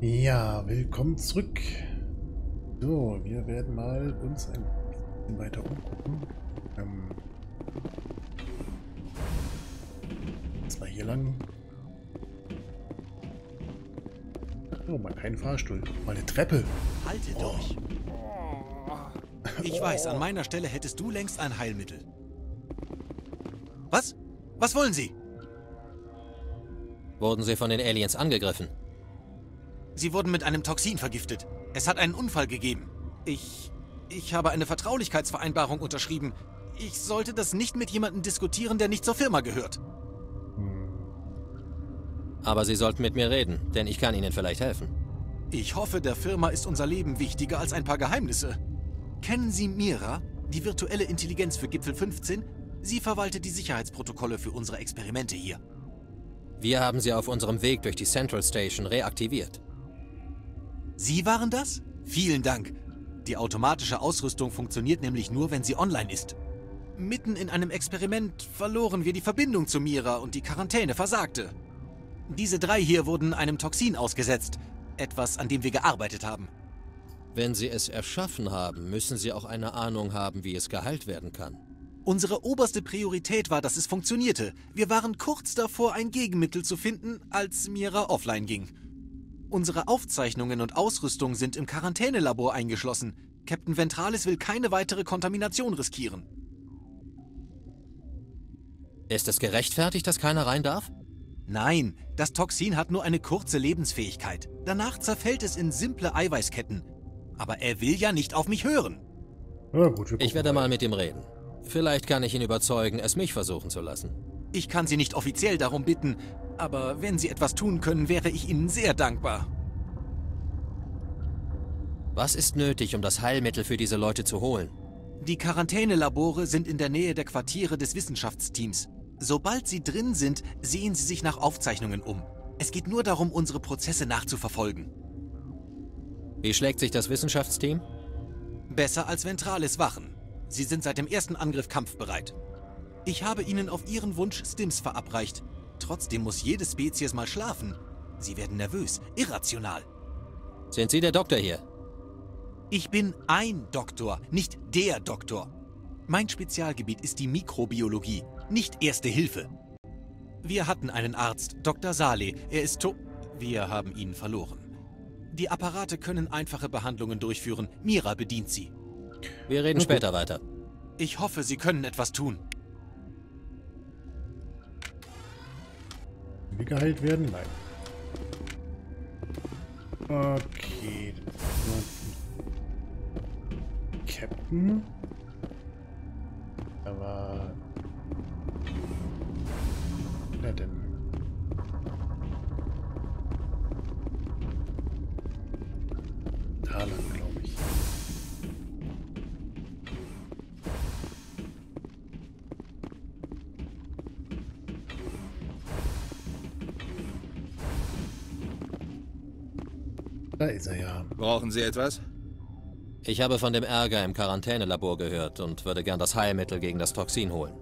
Ja, willkommen zurück. So, wir werden mal uns ein bisschen weiter umgucken. Ähm, jetzt mal hier lang. Oh, mal kein Fahrstuhl. Mal eine Treppe. Halte Oh. durch. Ich weiß, an meiner Stelle hättest du längst ein Heilmittel. Was? Was wollen Sie? Wurden sie von den Aliens angegriffen? Sie wurden mit einem Toxin vergiftet. Es hat einen Unfall gegeben. Ich. Ich habe eine Vertraulichkeitsvereinbarung unterschrieben. Ich sollte das nicht mit jemandem diskutieren, der nicht zur Firma gehört. Aber sie sollten mit mir reden, denn ich kann ihnen vielleicht helfen. Ich hoffe, der Firma ist unser Leben wichtiger als ein paar Geheimnisse. Kennen Sie Mira, die virtuelle Intelligenz für Gipfel 15? Sie verwaltet die Sicherheitsprotokolle für unsere Experimente hier. Wir haben sie auf unserem Weg durch die Central Station reaktiviert. Sie waren das? Vielen Dank. Die automatische Ausrüstung funktioniert nämlich nur, wenn sie online ist. Mitten in einem Experiment verloren wir die Verbindung zu Mira und die Quarantäne versagte. Diese drei hier wurden einem Toxin ausgesetzt. Etwas, an dem wir gearbeitet haben. Wenn sie es erschaffen haben, müssen sie auch eine Ahnung haben, wie es geheilt werden kann. Unsere oberste Priorität war, dass es funktionierte. Wir waren kurz davor, ein Gegenmittel zu finden, als Mira offline ging. Unsere Aufzeichnungen und Ausrüstung sind im Quarantänelabor eingeschlossen. Captain Ventralis will keine weitere Kontamination riskieren. Ist es gerechtfertigt, dass keiner rein darf? Nein, das Toxin hat nur eine kurze Lebensfähigkeit. Danach zerfällt es in simple Eiweißketten. Aber er will ja nicht auf mich hören. Ja, gut, Ich werde mal mit ihm reden. Vielleicht kann ich ihn überzeugen, es mich versuchen zu lassen. Ich kann Sie nicht offiziell darum bitten, aber wenn Sie etwas tun können, wäre ich Ihnen sehr dankbar. Was ist nötig, um das Heilmittel für diese Leute zu holen? Die Quarantänelabore sind in der Nähe der Quartiere des Wissenschaftsteams. Sobald Sie drin sind, sehen Sie sich nach Aufzeichnungen um. Es geht nur darum, unsere Prozesse nachzuverfolgen. Wie schlägt sich das Wissenschaftsteam? Besser als Ventralis Wachen. Sie sind seit dem ersten Angriff kampfbereit. Ich habe Ihnen auf Ihren Wunsch Stims verabreicht. Trotzdem muss jede Spezies mal schlafen. Sie werden nervös, irrational. Sind Sie der Doktor hier? Ich bin ein Doktor, nicht der Doktor. Mein Spezialgebiet ist die Mikrobiologie, nicht Erste Hilfe. Wir hatten einen Arzt, Dr. Saleh. Er ist to... Wir haben ihn verloren. Die Apparate können einfache Behandlungen durchführen. Mira bedient sie. Wir reden Okay. später weiter. Ich hoffe, Sie können etwas tun. Wir geheilt werden? Nein. Okay. Captain. Aber. Na denn. Da ist er ja. Brauchen Sie etwas? Ich habe von dem Ärger im Quarantänelabor gehört und würde gern das Heilmittel gegen das Toxin holen.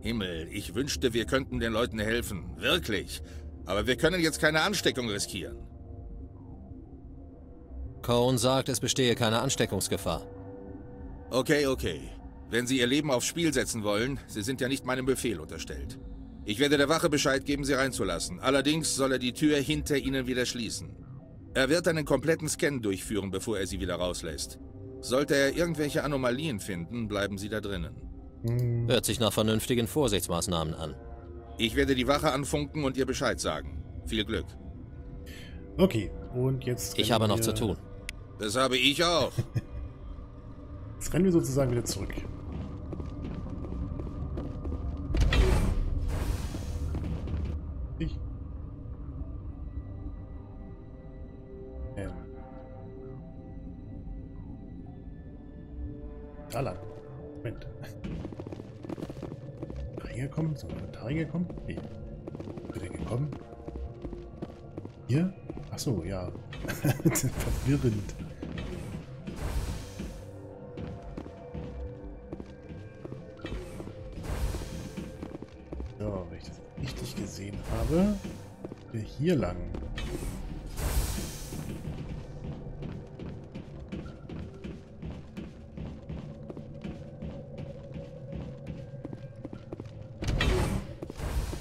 Himmel, ich wünschte, wir könnten den Leuten helfen. Wirklich. Aber wir können jetzt keine Ansteckung riskieren. Cohn sagt, es bestehe keine Ansteckungsgefahr. Okay, okay. Wenn Sie Ihr Leben aufs Spiel setzen wollen, Sie sind ja nicht meinem Befehl unterstellt. Ich werde der Wache Bescheid geben, Sie reinzulassen. Allerdings soll er die Tür hinter Ihnen wieder schließen. Er wird einen kompletten Scan durchführen, bevor er Sie wieder rauslässt. Sollte er irgendwelche Anomalien finden, bleiben Sie da drinnen. Hm, Hört sich nach vernünftigen Vorsichtsmaßnahmen an. Ich werde die Wache anfunken und ihr Bescheid sagen. Viel Glück. Okay, und jetzt. Ich habe noch zu tun. Das habe ich auch. Jetzt rennen wir sozusagen wieder zurück. Lang. Moment. Da hingekommen? Sind wir da hingekommen? Nee. Sind gekommen? Hier? Achso, ja. Verwirrend. So, wenn ich das richtig gesehen habe, wir hier lang.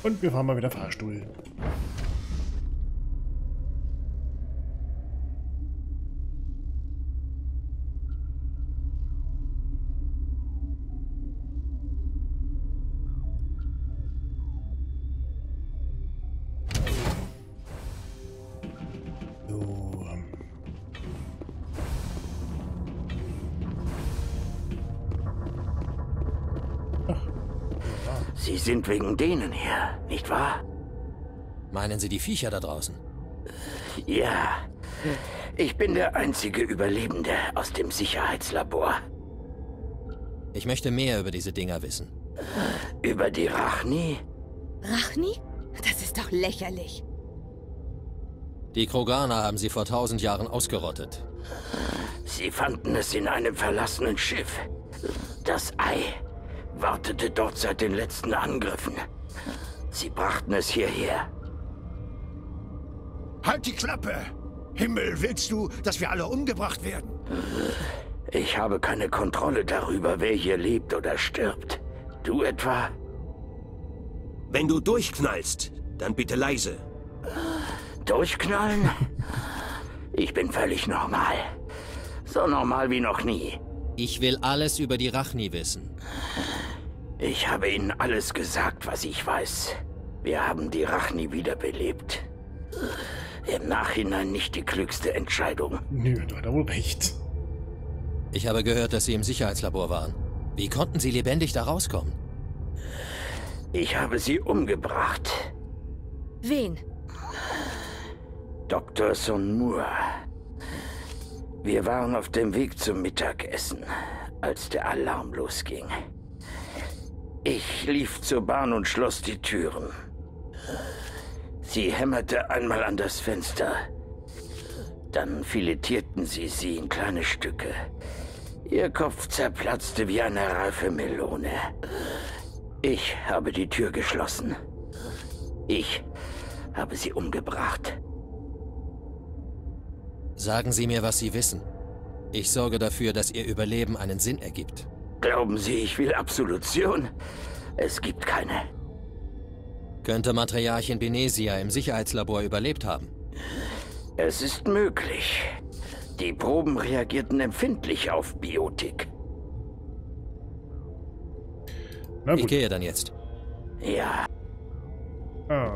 Und wir fahren mal wieder Fahrstuhl. Sie sind wegen denen hier, nicht wahr? Meinen Sie die Viecher da draußen? Ja. Ich bin der einzige Überlebende aus dem Sicherheitslabor. Ich möchte mehr über diese Dinger wissen. Über die Rachni? Rachni? Das ist doch lächerlich. Die Kroganer haben sie vor tausend Jahren ausgerottet. Sie fanden es in einem verlassenen Schiff. Das Ei wartete dort seit den letzten Angriffen. Sie brachten es hierher. Halt die Klappe! Himmel, willst du, dass wir alle umgebracht werden? Ich habe keine Kontrolle darüber, wer hier lebt oder stirbt. Du etwa? Wenn du durchknallst, dann bitte leise. Durchknallen? Ich bin völlig normal. So normal wie noch nie. Ich will alles über die Rachni wissen. Ich habe Ihnen alles gesagt, was ich weiß. Wir haben die Rachni wiederbelebt. Im Nachhinein nicht die klügste Entscheidung. Nö, da hat er wohl recht. Ich habe gehört, dass Sie im Sicherheitslabor waren. Wie konnten Sie lebendig da rauskommen? Ich habe sie umgebracht. Wen? Dr. Sonmur. Wir waren auf dem Weg zum Mittagessen, als der Alarm losging. Ich lief zur Bahn und schloss die Türen. Sie hämmerte einmal an das Fenster. Dann filetierten sie sie in kleine Stücke. Ihr Kopf zerplatzte wie eine reife Melone. Ich habe die Tür geschlossen. Ich habe sie umgebracht. Sagen Sie mir, was Sie wissen. Ich sorge dafür, dass Ihr Überleben einen Sinn ergibt. Glauben Sie, ich will Absolution? Es gibt keine. Könnte Matriarchin Benesia im Sicherheitslabor überlebt haben? Es ist möglich. Die Proben reagierten empfindlich auf Biotik. Na Ich gehe dann jetzt. Ja, Ah,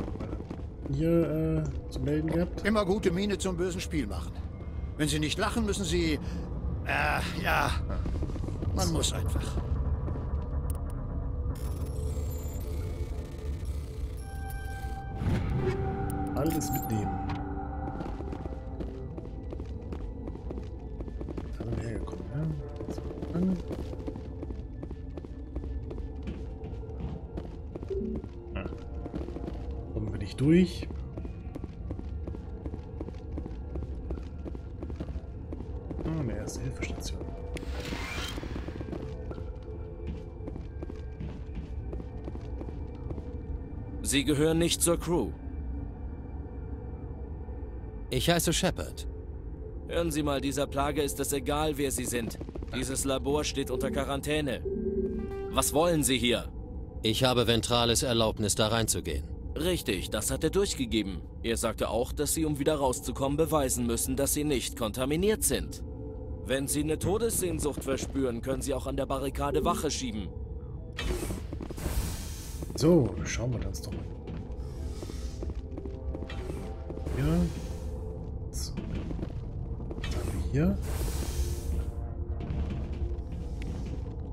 hier äh, zu melden gehabt. Immer gute Miene zum bösen Spiel machen. Wenn Sie nicht lachen, müssen Sie... Äh, ja. Man muss einfach. Alles mitnehmen. Da sind wir hergekommen, dann. Ah. Kommen wir nicht durch. Sie gehören nicht zur Crew. Ich heiße Shepard. Hören Sie mal, dieser Plage ist es egal, wer Sie sind. Dieses Labor steht unter Quarantäne. Was wollen Sie hier? Ich habe ventrales Erlaubnis, da reinzugehen. Richtig, das hat er durchgegeben. Er sagte auch, dass Sie, um wieder rauszukommen, beweisen müssen, dass Sie nicht kontaminiert sind. Wenn Sie eine Todessehnsucht verspüren, können Sie auch an der Barrikade Wache schieben. So, schauen wir das doch mal. Ja. So. Was haben wir hier?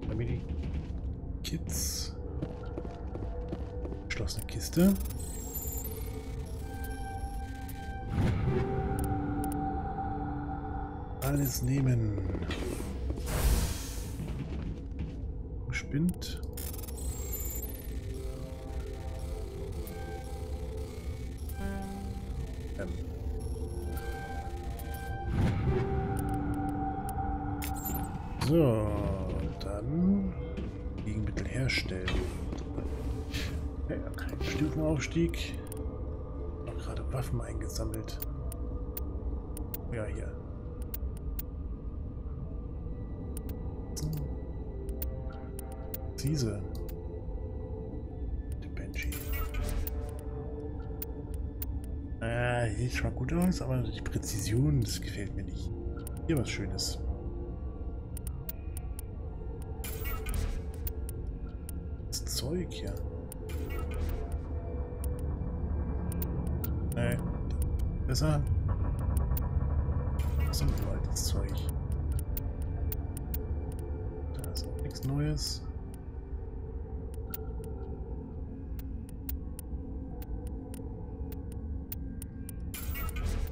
Family Kids. Geschlossene Kiste. Alles nehmen. Spinnt. Ähm. So, dann Gegenmittel herstellen. Ja, kein Stufenaufstieg. Noch gerade Waffen eingesammelt. Ja, hier. Diese. Sieht zwar gut aus, aber die Präzision, das gefällt mir nicht. Hier was Schönes. Das Zeug hier. Nee. Besser. Das ist ein altes Zeug. Da ist auch nichts Neues.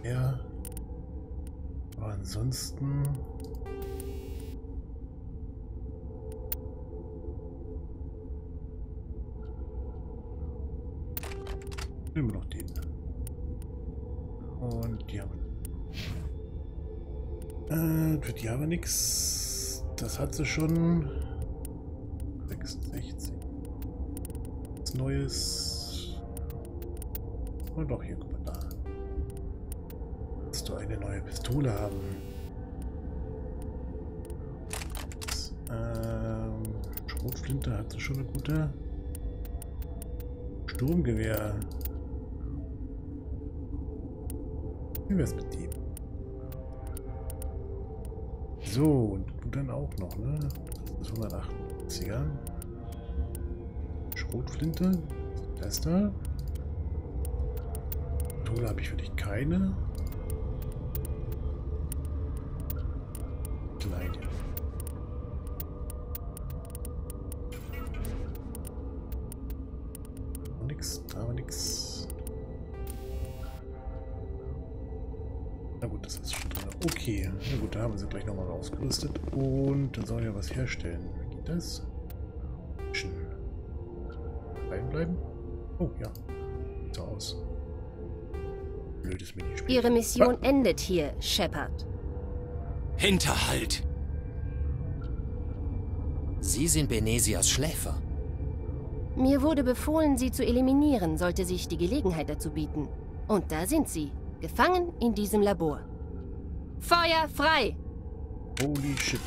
Ja. Aber ansonsten... Nehmen wir noch den. Und die haben äh, für die haben nix. Das hat sie schon. 66. Was Neues. Und doch hier, guck mal da. Eine neue Pistole haben? Ähm, Schrotflinte hat sie schon eine gute. Sturmgewehr. Wie wär's mit dem? So, und du dann auch noch, ne? Das ist 180er. Schrotflinte. Das da. Pistole habe ich für dich keine. Dann soll ja was herstellen. Wie geht das? Schön. Reinbleiben? Oh, ja. Sieht so aus. Blödes Minispiel. Ihre Mission endet hier, Shepard. Hinterhalt! Sie sind Benesias Schläfer. Mir wurde befohlen, Sie zu eliminieren, sollte sich die Gelegenheit dazu bieten. Und da sind Sie, gefangen in diesem Labor. Feuer frei! Holy shit.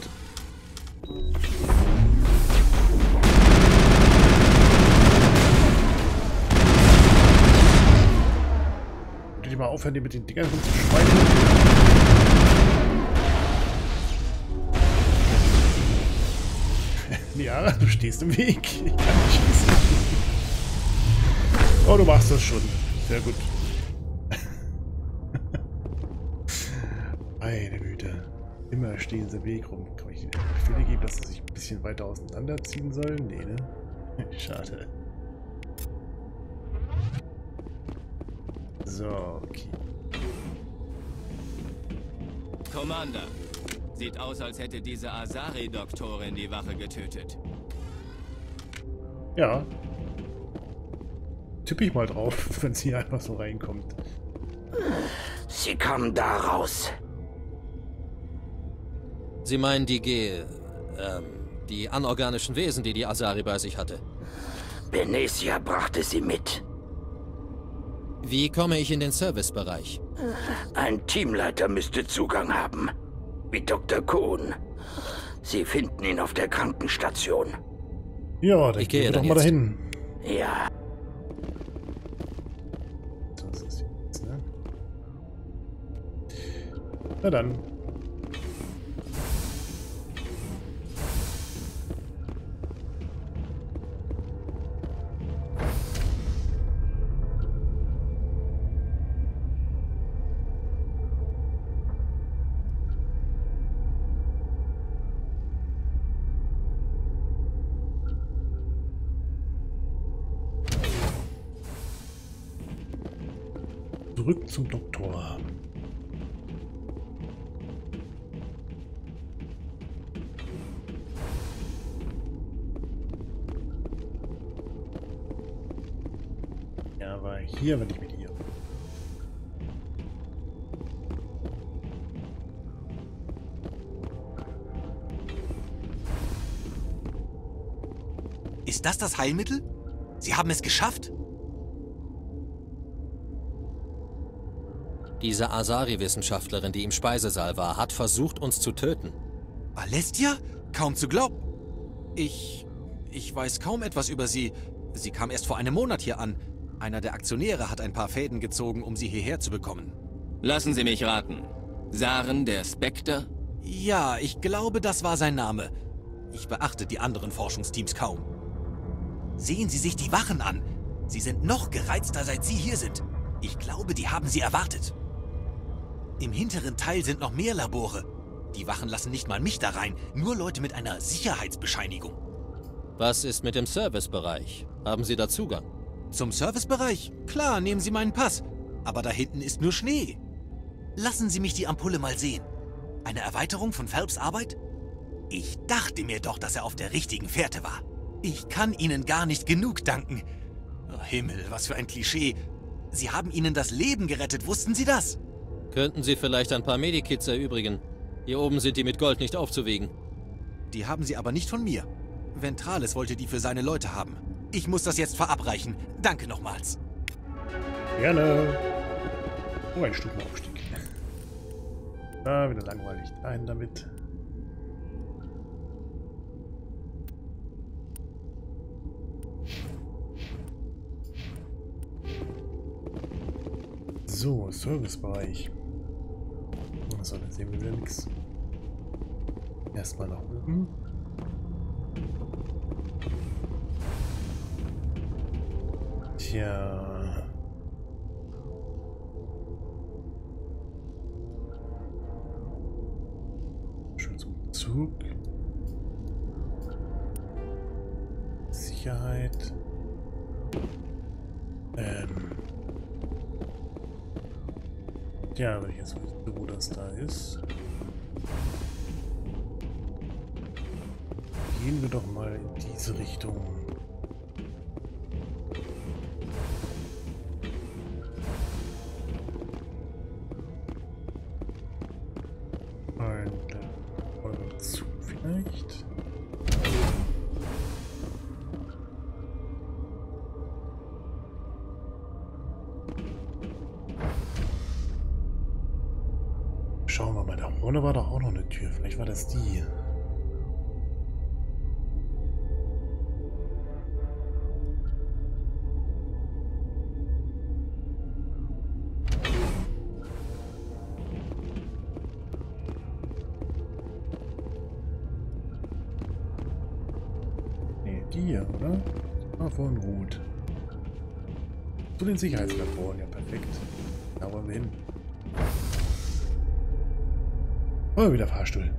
Könnt ihr mal aufhören, hier mit den Dingern rumzuschweifen? ja, du stehst im Weg. Ich kann nicht schießen. Oh, du machst das schon. Sehr gut. Güte. Immer stehen sie im Weg rum. Kann ich Befehle geben, dass sie sich ein bisschen weiter auseinanderziehen sollen? Nee, ne? Schade. So, okay. Commander, sieht aus, als hätte diese Asari-Doktorin die Wache getötet. Ja. Tippe ich mal drauf, wenn sie einfach so reinkommt. Sie kommen da raus. Sie meinen die G... Ähm, die anorganischen Wesen, die die Asari bei sich hatte. Benesia brachte sie mit. Wie komme ich in den Servicebereich? Ein Teamleiter müsste Zugang haben. Wie Dr. Kohn. Sie finden ihn auf der Krankenstation. Ja, dann Ich gehe gehen wir doch mal jetzt. dahin. Ja, Das ist jetzt, ne? Na dann. Aber hier bin ich mit ihr. Ist das das Heilmittel? Sie haben es geschafft? Diese Asari-Wissenschaftlerin, die im Speisesaal war, hat versucht, uns zu töten. Balestia? Kaum zu glauben. Ich. Ich weiß kaum etwas über sie. Sie kam erst vor einem Monat hier an. Einer der Aktionäre hat ein paar Fäden gezogen, um sie hierher zu bekommen. Lassen Sie mich raten. Saren der Spectre? Ja, ich glaube, das war sein Name. Ich beachte die anderen Forschungsteams kaum. Sehen Sie sich die Wachen an. Sie sind noch gereizter, seit Sie hier sind. Ich glaube, die haben Sie erwartet. Im hinteren Teil sind noch mehr Labore. Die Wachen lassen nicht mal mich da rein, nur Leute mit einer Sicherheitsbescheinigung. Was ist mit dem Servicebereich? Haben Sie da Zugang? Zum Servicebereich? Klar, nehmen Sie meinen Pass. Aber da hinten ist nur Schnee. Lassen Sie mich die Ampulle mal sehen. Eine Erweiterung von Phelps Arbeit? Ich dachte mir doch, dass er auf der richtigen Fährte war. Ich kann Ihnen gar nicht genug danken. Oh, Himmel, was für ein Klischee. Sie haben Ihnen das Leben gerettet, wussten Sie das? Könnten Sie vielleicht ein paar Medikits erübrigen? Hier oben sind die mit Gold nicht aufzuwiegen. Die haben Sie aber nicht von mir. Ventrales wollte die für seine Leute haben. Ich muss das jetzt verabreichen. Danke nochmals. Gerne. Oh, ein Stufenaufstieg. Ah, wieder langweilig. Ein damit. So, Servicebereich. So, dann sehen wir wieder nichts. Erstmal nach oben. Tja. Schön zum Zug. Sicherheit. Ähm. Ja, wenn ich jetzt wüsste, wo das da ist. Gehen wir doch mal in diese Richtung. Schauen wir mal, da vorne war doch auch noch eine Tür. Vielleicht war das die. Nee, die hier, oder? Ah, vorhin gut. Zu den Sicherheitslaboren, ja perfekt. Da wollen wir hin. Oh, wieder Fahrstuhl.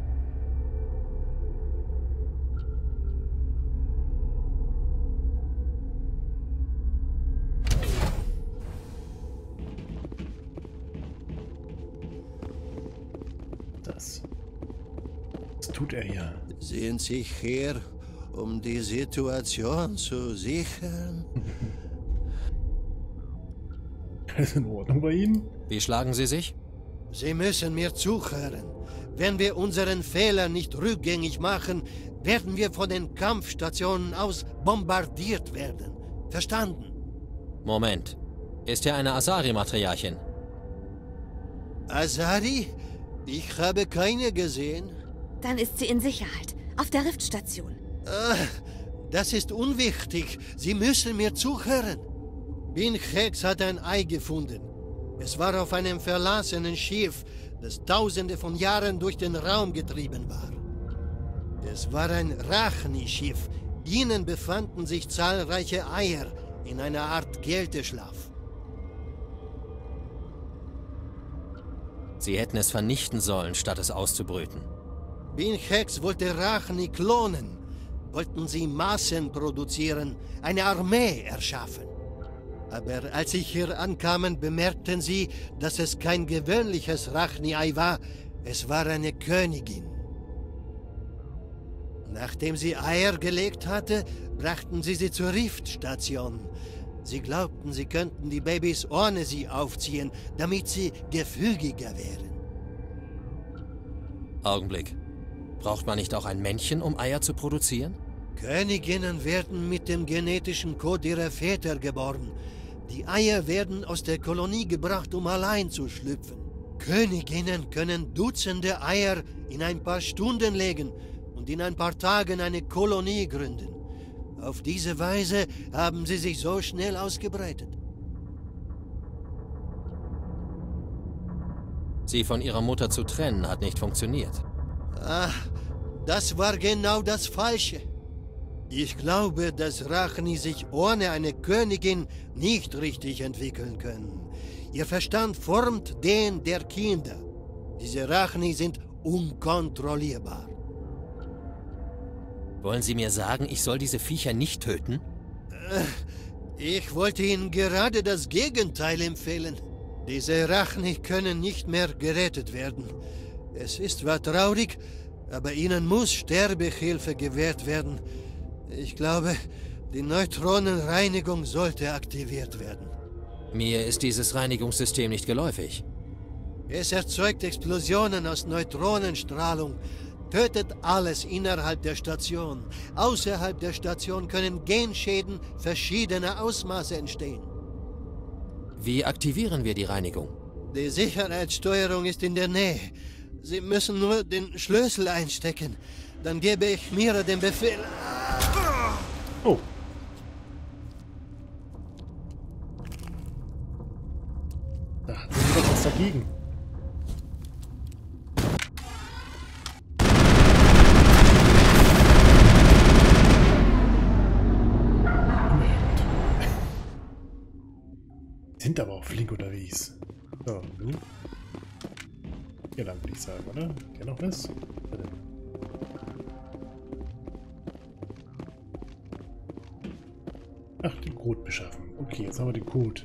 Das. Was tut er hier? Sind Sie hier, um die Situation zu sichern? Alles in Ordnung bei Ihnen? Wie schlagen Sie sich? Sie müssen mir zuhören. Wenn wir unseren Fehler nicht rückgängig machen, werden wir von den Kampfstationen aus bombardiert werden. Verstanden? Moment. Ist ja eine Asari-Matriarchin. Asari? Ich habe keine gesehen. Dann ist sie in Sicherheit. Auf der Riftstation. Ah, das ist unwichtig. Sie müssen mir zuhören. Bin Hex hat ein Ei gefunden. Es war auf einem verlassenen Schiff, das tausende von Jahren durch den Raum getrieben war. Es war ein Rachni-Schiff. Innen befanden sich zahlreiche Eier in einer Art Kälteschlaf. Sie hätten es vernichten sollen, statt es auszubrüten. Bin Hex wollte Rachni klonen. Wollten sie Massen produzieren, eine Armee erschaffen. Aber als sie hier ankamen, bemerkten sie, dass es kein gewöhnliches Rachni-Ei war, es war eine Königin. Nachdem sie Eier gelegt hatte, brachten sie sie zur Riftstation. Sie glaubten, sie könnten die Babys ohne sie aufziehen, damit sie gefügiger wären. Augenblick. Braucht man nicht auch ein Männchen, um Eier zu produzieren? Königinnen werden mit dem genetischen Code ihrer Väter geboren. Die Eier werden aus der Kolonie gebracht, um allein zu schlüpfen. Königinnen können Dutzende Eier in ein paar Stunden legen und in ein paar Tagen eine Kolonie gründen. Auf diese Weise haben sie sich so schnell ausgebreitet. Sie von ihrer Mutter zu trennen, hat nicht funktioniert. Ach, das war genau das Falsche. Ich glaube, dass Rachni sich ohne eine Königin nicht richtig entwickeln können. Ihr Verstand formt den der Kinder. Diese Rachni sind unkontrollierbar. Wollen Sie mir sagen, ich soll diese Viecher nicht töten? Ich wollte Ihnen gerade das Gegenteil empfehlen. Diese Rachni können nicht mehr gerettet werden. Es ist zwar traurig, aber ihnen muss Sterbehilfe gewährt werden. Ich glaube, die Neutronenreinigung sollte aktiviert werden. Mir ist dieses Reinigungssystem nicht geläufig. Es erzeugt Explosionen aus Neutronenstrahlung, tötet alles innerhalb der Station. Außerhalb der Station können Genschäden verschiedener Ausmaße entstehen. Wie aktivieren wir die Reinigung? Die Sicherheitssteuerung ist in der Nähe. Sie müssen nur den Schlüssel einstecken. Dann gebe ich Mira den Befehl. Oh. Da hat doch was dagegen. Sind aber auch flink unterwegs. So, nun. Hier lang würde ich sagen, oder? Hier noch was? Code beschaffen. Okay, jetzt haben wir den Code.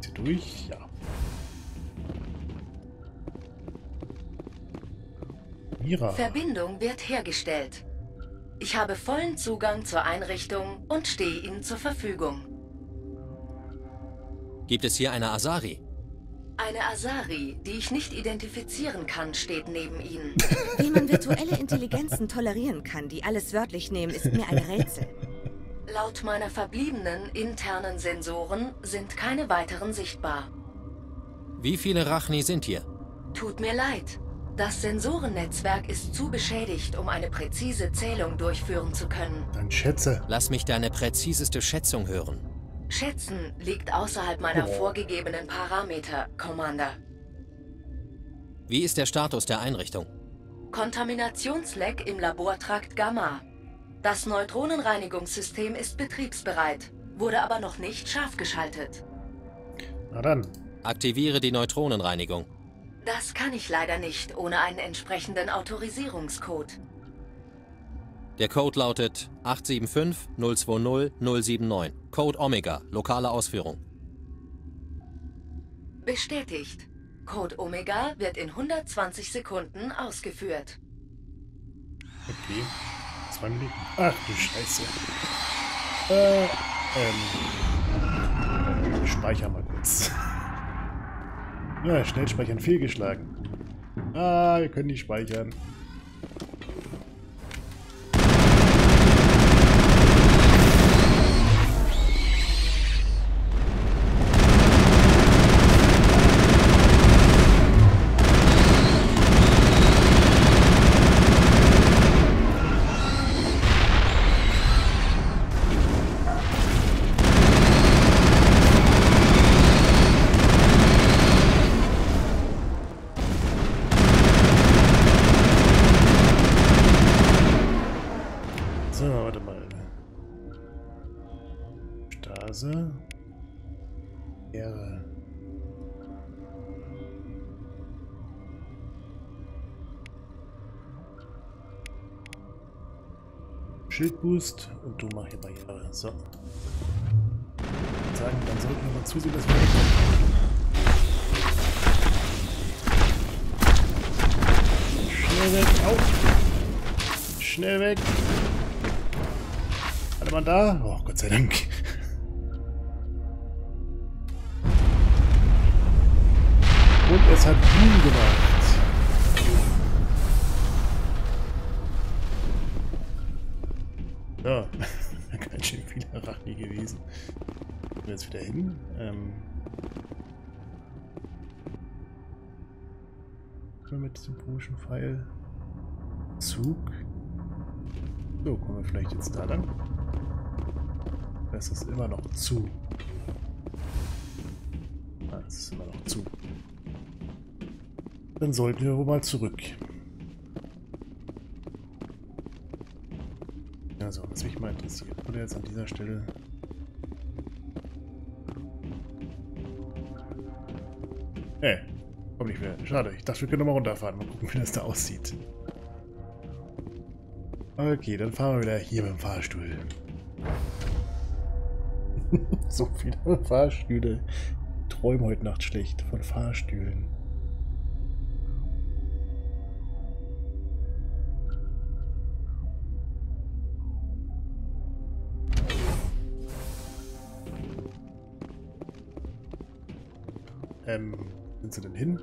Ist hier durch? Ja. Mira. Verbindung wird hergestellt. Ich habe vollen Zugang zur Einrichtung und stehe Ihnen zur Verfügung. Gibt es hier eine Asari? Eine Asari, die ich nicht identifizieren kann, steht neben Ihnen. Wie man virtuelle Intelligenzen tolerieren kann, die alles wörtlich nehmen, ist mir ein Rätsel. Laut meiner verbliebenen internen Sensoren sind keine weiteren sichtbar. Wie viele Rachni sind hier? Tut mir leid. Das Sensorennetzwerk ist zu beschädigt, um eine präzise Zählung durchführen zu können. Dann schätze. Lass mich deine präziseste Schätzung hören. Schätzen liegt außerhalb meiner Oh. vorgegebenen Parameter, Commander. Wie ist der Status der Einrichtung? Kontaminationsleck im Labortrakt Gamma. Das Neutronenreinigungssystem ist betriebsbereit, wurde aber noch nicht scharf geschaltet. Na dann. Aktiviere die Neutronenreinigung. Das kann ich leider nicht ohne einen entsprechenden Autorisierungscode. Der Code lautet 875 020 079. Code Omega, lokale Ausführung. Bestätigt. Code Omega wird in 120 Sekunden ausgeführt. Okay. Zwei Minuten. Ach du Scheiße. Äh, ähm. Speicher mal kurz. Ja, Schnellspeichern fehlgeschlagen. Ah, wir können nicht speichern. Schildboost und du mach hier Barriere. So. Ich sagen, dann sollten wir mal zusehen, dass wir Schnell weg. Au. Schnell weg. Alle mal da? Oh, Gott sei Dank. Und es hat Boom gemacht. Hin. Ähm. Mit diesem komischen Pfeil. Zug. So, kommen wir vielleicht jetzt da lang. Äh, ist es immer noch zu. Ah, es ist immer noch zu. Dann sollten wir wohl mal zurück. Also, was mich mal interessiert, wurde jetzt an dieser Stelle... Hey, komm nicht mehr. Schade, ich dachte, wir können nochmal runterfahren. Mal gucken, wie das da aussieht. Okay, dann fahren wir wieder hier mit dem Fahrstuhl. so viele Fahrstühle. Ich träume heute Nacht schlecht von Fahrstühlen. Ähm, sind sie denn hin?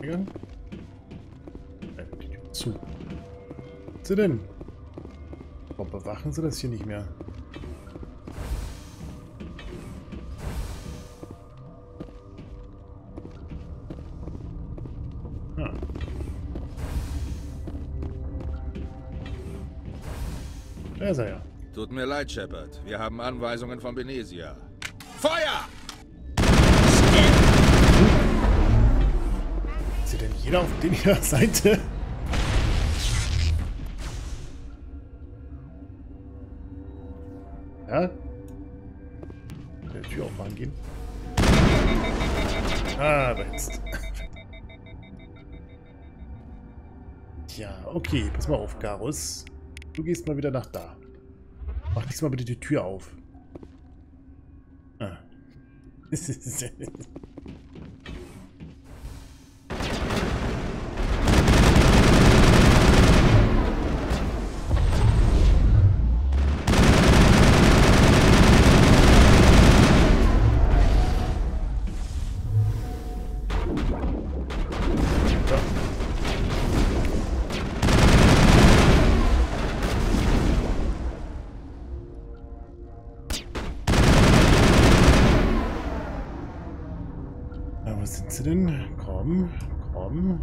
Gegangen? Nein, die Tür zu. Was sie denn? Warum bewachen sie das hier nicht mehr? Ah. Da ist ja. Tut mir leid, Shepard. Wir haben Anweisungen von Benesia. Feuer! Denn jeder auf den ihrer Seite? Ja? Der Tür aufmachen gehen. Ah, jetzt. Tja, okay, pass mal auf, Garus. Du gehst mal wieder nach da. Mach diesmal bitte die Tür auf. Ah. Komm.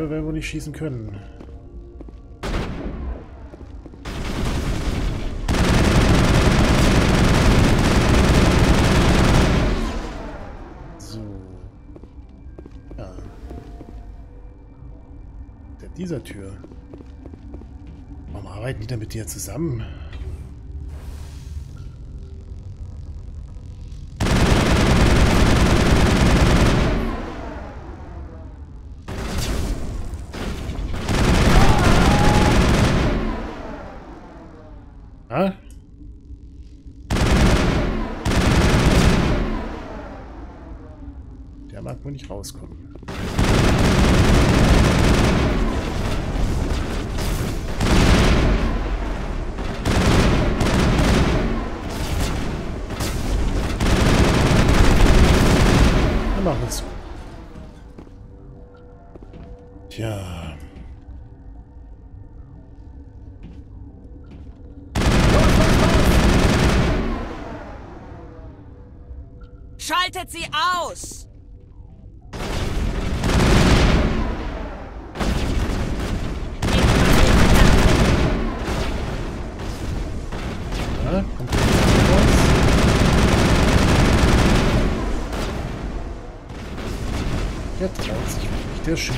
Scheibe werden wir nicht schießen können. So. Ja. Der dieser Tür. Warum arbeiten die denn mit dir zusammen? Ah? Der mag wohl nicht rauskommen. Dann machen wir es. Tja. Schaltet sie aus! So.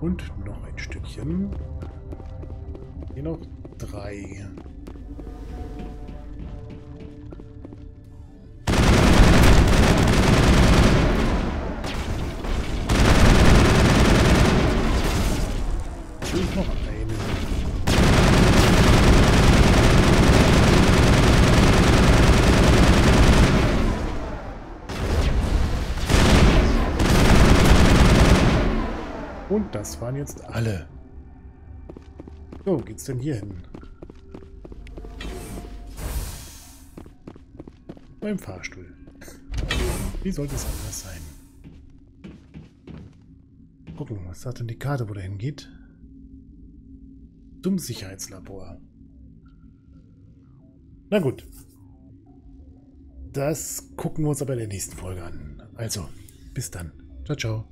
Und noch ein Stückchen. Hier noch drei. Das waren jetzt alle. So, geht's denn hier hin? Beim Fahrstuhl. Wie sollte es anders sein? Gucken, was sagt denn die Karte, wo der hingeht? Zum Sicherheitslabor. Na gut. Das gucken wir uns aber in der nächsten Folge an. Also, bis dann. Ciao, ciao.